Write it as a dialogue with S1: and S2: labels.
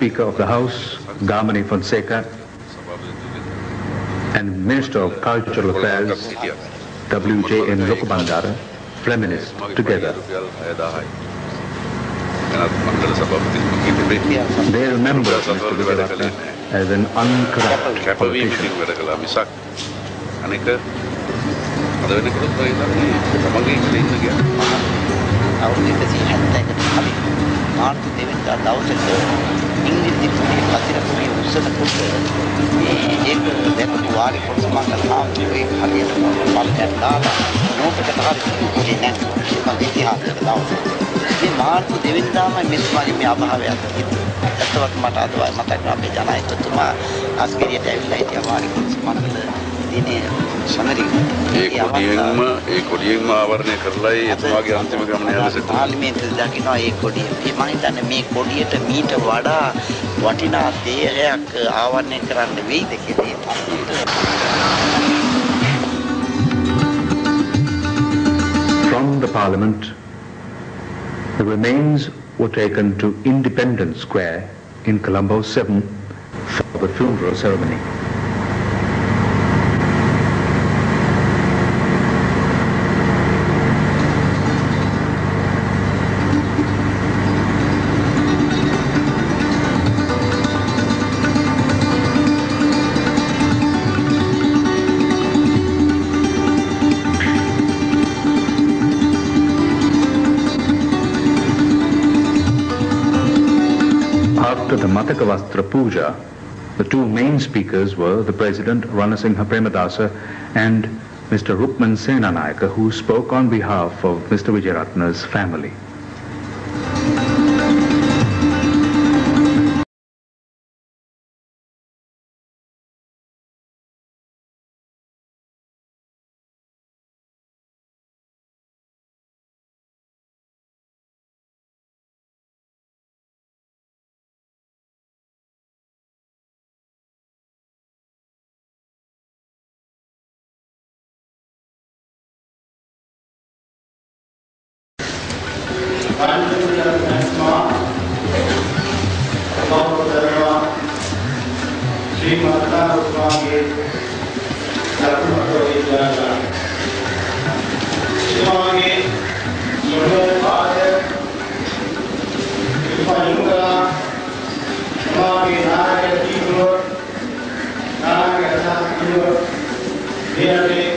S1: Speaker of the House, Gamini Fonseka, and Minister of Cultural Affairs, WJM Lokubandara, feminist, together. They remember Mr. Wijeratne as an uncorrupt politician.
S2: ಅದನ್ನು
S3: ಕೂಡ ತಮಗೆ ಈಗ මාර්තු දෙවෙනිදා දවසට ඉංග්‍රීසි පිටේ පතිරපුරේ උසනකොට මේ ඒක දැකපු වාරි කොටස මම ආවේ හරියට මල්කත් දාලා නෝකට හරි කුලි නැහැ. මම ඉතිහාසයට දානවා මේ මාර්තු දෙවෙනිදාම මිස් මාරි මේ අභාවයක්. ඇත්තවත් මට අද මතක් අපේ ජනාධිපතිතුමා අස්ගිරියට ඇවිල්ලා ඉතිහාස වාරි කොටස මම දිනේ සමරි
S2: ඒ කොඩියෙන්ම ඒ කොඩියෙන්ම ආවරණය කරලායි එතුමාගේ අන්තිම ගමන යන්න සිද්ධ වුණේ.
S3: පාර්ලිමේන්තුවේ දකින්න ඒ කොඩිය. මේ මම හිතන්නේ මේ කොඩියට මීට වඩා වටිනා දේහයක් ආවරණය කරන්න වෙයිද කියලා.
S1: From the parliament, the remains were taken to Independence Square in Colombo 7 for the funeral ceremony. After the Matakavastra Puja, the two main speakers were the President Ranasinghe Premadasa and Mr. Rukman Senanayake, who spoke on behalf of Mr. Wijeratne's family.
S4: ශ්‍රීමත්තාරුස්වාමී ධර්මපරිචාරා ස්වාමී යෝගපාද විපයුකා ස්වාමී නායකීවෝ නායකසත්තුවෝ දෙවියන්